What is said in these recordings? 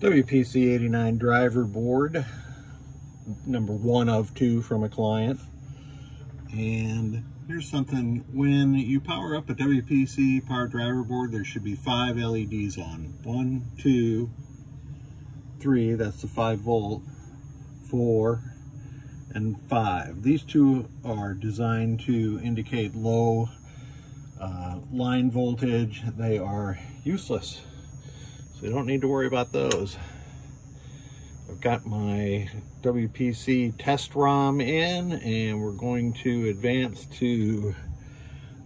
WPC89 driver board, number one of two from a client. And here's something, when you power up a WPC power driver board, there should be five LEDs on. One, two, three, that's the five volt, four, and five. These two are designed to indicate low uh, line voltage. They are useless. So you don't need to worry about those. I've got my WPC test ROM in and we're going to advance to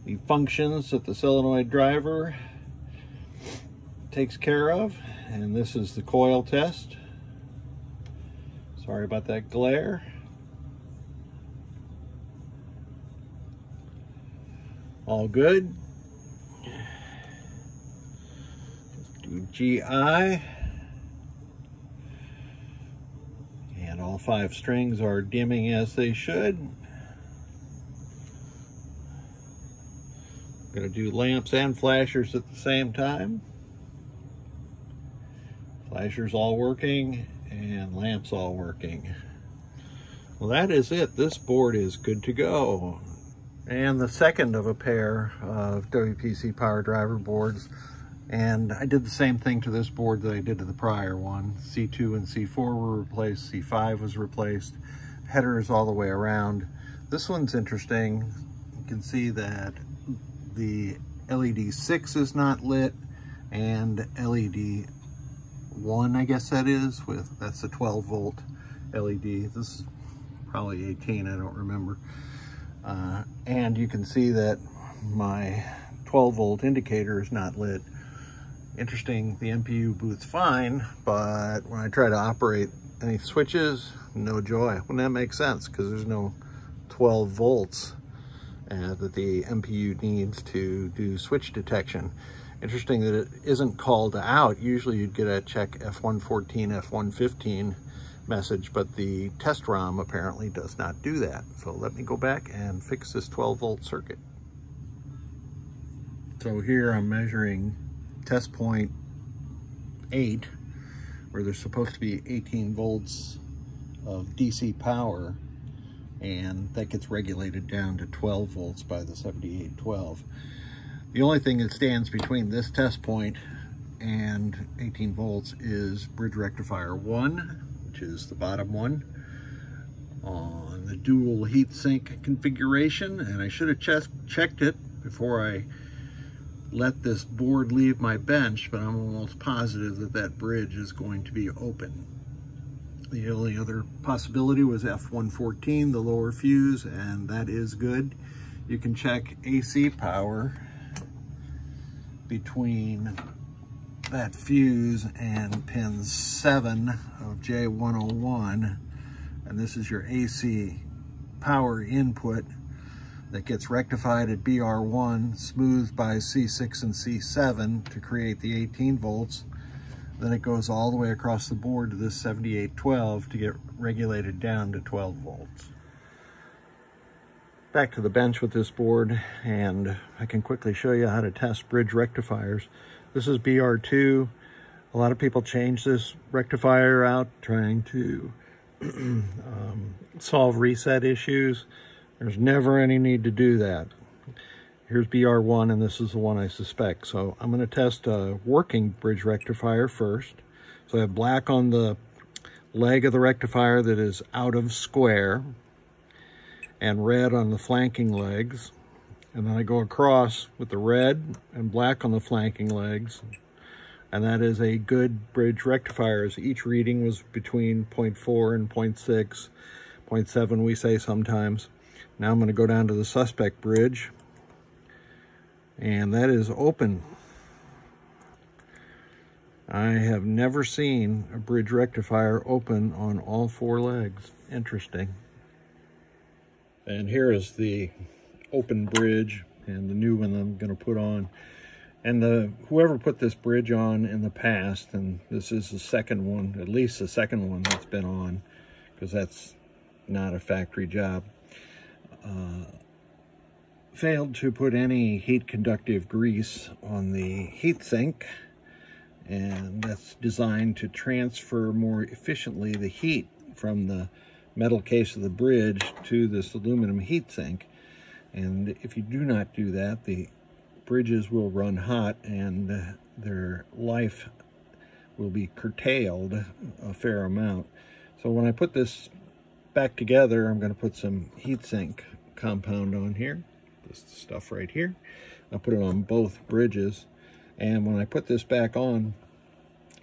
the functions that the solenoid driver takes care of. And this is the coil test. Sorry about that glare. All good. GI. And all five strings are dimming as they should. Gonna do lamps and flashers at the same time. Flashers all working and lamps all working. Well, that is it. This board is good to go. And the second of a pair of WPC power driver boards and I did the same thing to this board that I did to the prior one. C2 and C4 were replaced, C5 was replaced, headers all the way around. This one's interesting. You can see that the LED 6 is not lit and LED 1, I guess that is, with that's a 12 volt LED. This is probably 18, I don't remember. Uh, and you can see that my 12 volt indicator is not lit interesting, the MPU boot's fine, but when I try to operate any switches, no joy. Wouldn't that make sense? Because there's no 12 volts uh, that the MPU needs to do switch detection. Interesting that it isn't called out. Usually you'd get a check F114, F115 message, but the test ROM apparently does not do that. So let me go back and fix this 12 volt circuit. So here I'm measuring test point 8, where there's supposed to be 18 volts of DC power, and that gets regulated down to 12 volts by the 7812. The only thing that stands between this test point and 18 volts is bridge rectifier 1, which is the bottom one, on the dual heatsink configuration, and I should have checked it before I let this board leave my bench, but I'm almost positive that that bridge is going to be open. The only other possibility was F114, the lower fuse, and that is good. You can check AC power between that fuse and pin 7 of J101, and this is your AC power input that gets rectified at BR1, smoothed by C6 and C7 to create the 18 volts. Then it goes all the way across the board to this 7812 to get regulated down to 12 volts. Back to the bench with this board, and I can quickly show you how to test bridge rectifiers. This is BR2. A lot of people change this rectifier out trying to um, solve reset issues. There's never any need to do that. Here's BR1 and this is the one I suspect. So I'm going to test a working bridge rectifier first. So I have black on the leg of the rectifier that is out of square and red on the flanking legs. And then I go across with the red and black on the flanking legs. And that is a good bridge rectifier as each reading was between 0.4 and 0.6, 0.7 we say sometimes. Now I'm going to go down to the suspect bridge and that is open. I have never seen a bridge rectifier open on all four legs. Interesting. And here is the open bridge and the new one I'm going to put on. And the whoever put this bridge on in the past, and this is the second one, at least the second one that's been on, because that's not a factory job Uh, failed to put any heat conductive grease on the heatsink And that's designed to transfer more efficiently the heat from the metal case of the bridge to this aluminum heatsink. And if you do not do that, the bridges will run hot and uh, their life will be curtailed a fair amount. So when I put this back together, I'm going to put some heatsink compound on here, this stuff right here. I'll put it on both bridges. And when I put this back on,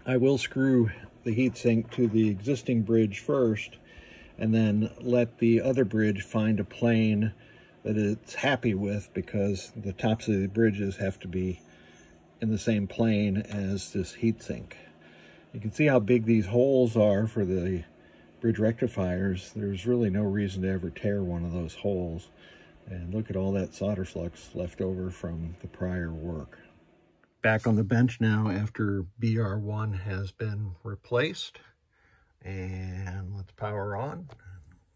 I will screw the heatsink to the existing bridge first and then let the other bridge find a plane that it's happy with because the tops of the bridges have to be in the same plane as this heatsink. You can see how big these holes are for the bridge rectifiers. There's really no reason to ever tear one of those holes. And look at all that solder flux left over from the prior work. Back on the bench now after BR1 has been replaced. And let's power on.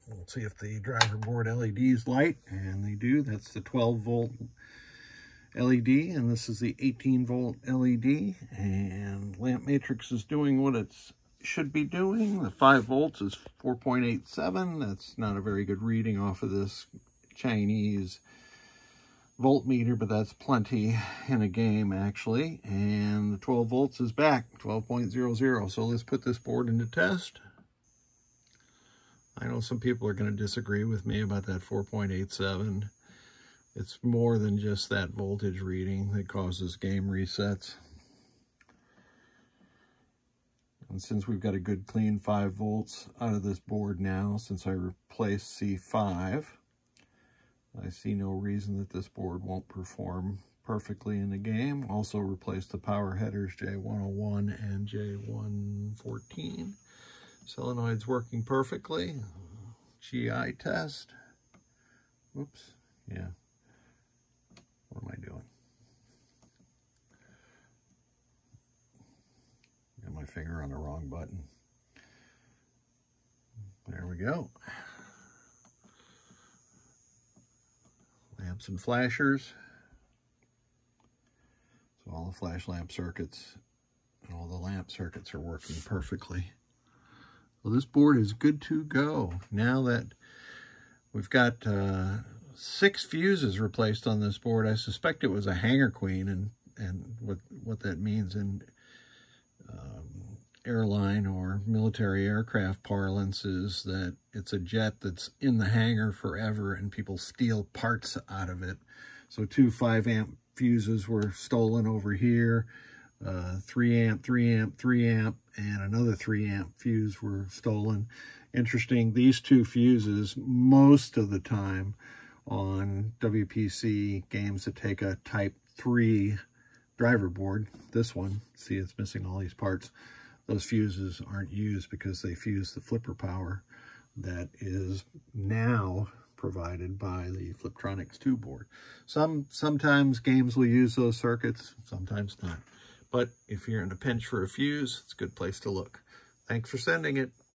We'll see if the driver board LEDs light, and they do. That's the 12 volt LED, and this is the 18 volt LED, and lamp matrix is doing what it should be doing. The 5 volts is 4.87. That's not a very good reading off of this Chinese voltmeter, but that's plenty in a game, actually. And the 12 volts is back, 12.00. So let's put this board into test. I know some people are going to disagree with me about that 4.87. It's more than just that voltage reading that causes game resets. And since we've got a good clean 5 volts out of this board now, since I replaced C5, I see no reason that this board won't perform perfectly in the game. Also replaced the power headers J101 and J114. Solenoid's working perfectly. GI test. Oops, yeah. What am I doing? Got my finger on the wrong button. There we go. Lamps and flashers. So all the flash lamp circuits and all the lamp circuits are working perfectly. Well, this board is good to go. Now that we've got uh, six fuses replaced on this board, I suspect it was a hangar queen, and, and what, what that means in um, airline or military aircraft parlance is that it's a jet that's in the hangar forever and people steal parts out of it. So two 5 amp fuses were stolen over here uh, 3 amp, 3 amp, 3 amp, and another 3 amp fuse were stolen. Interesting, these two fuses, most of the time on WPC games that take a Type 3 driver board, this one, see it's missing all these parts, those fuses aren't used because they fuse the flipper power that is now provided by the Fliptronics 2 board. Some Sometimes games will use those circuits, sometimes not. But if you're in a pinch for a fuse, it's a good place to look. Thanks for sending it.